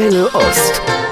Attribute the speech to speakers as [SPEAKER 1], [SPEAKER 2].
[SPEAKER 1] Welle Ost.